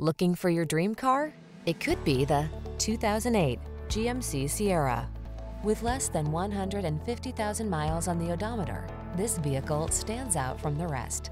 Looking for your dream car? It could be the 2008 GMC Sierra. With less than 150,000 miles on the odometer, this vehicle stands out from the rest.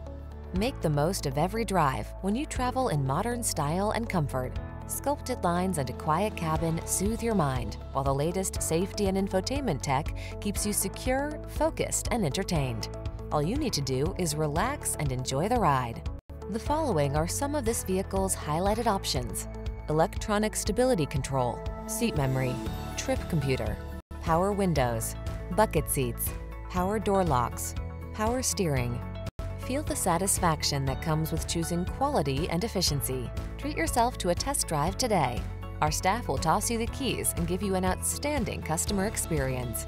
Make the most of every drive when you travel in modern style and comfort. Sculpted lines and a quiet cabin soothe your mind, while the latest safety and infotainment tech keeps you secure, focused, and entertained. All you need to do is relax and enjoy the ride. The following are some of this vehicle's highlighted options. Electronic stability control, seat memory, trip computer, power windows, bucket seats, power door locks, power steering. Feel the satisfaction that comes with choosing quality and efficiency. Treat yourself to a test drive today. Our staff will toss you the keys and give you an outstanding customer experience.